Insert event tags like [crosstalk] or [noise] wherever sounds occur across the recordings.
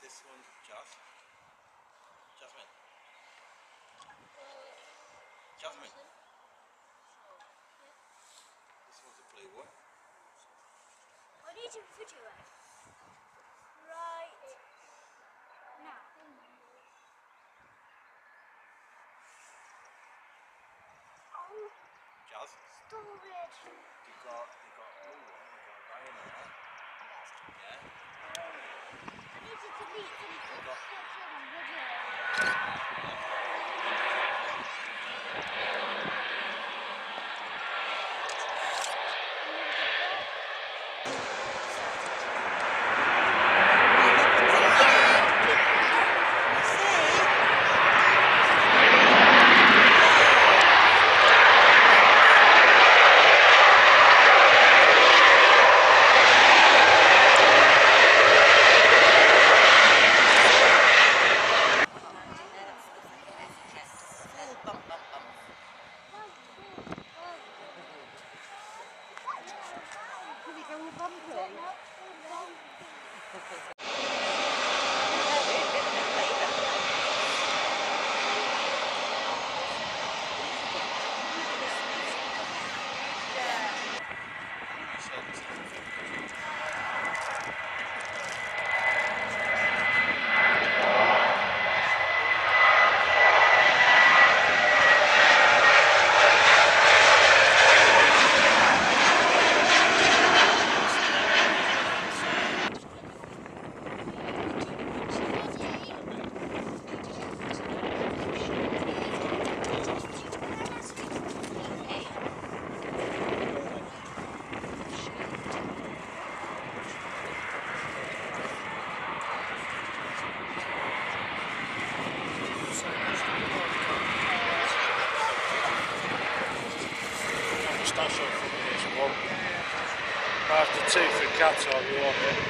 This one, Jas. Jasmine. Jasmine. This one's the blue one. I need to put it right. Right now. Oh, Jas. storage. You've got, you've oh, got a blue one. You've got Ryan in there. Yeah. Oh, saw you walk in.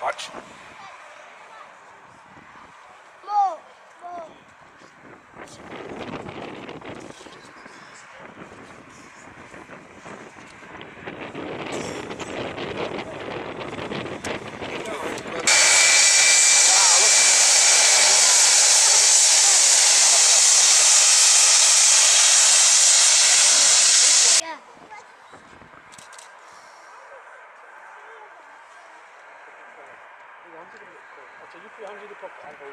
Watch. The pocket, I'll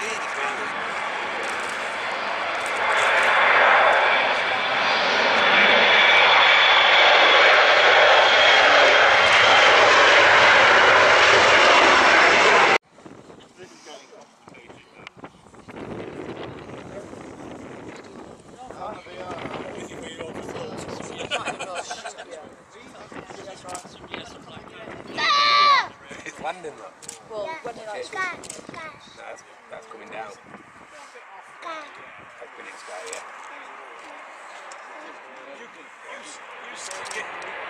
hold you, landing, look. Well, Yeah. when it like Sky, sky, No, that's, that's coming down. sky. Like the next guy, yeah. You, you, you [laughs]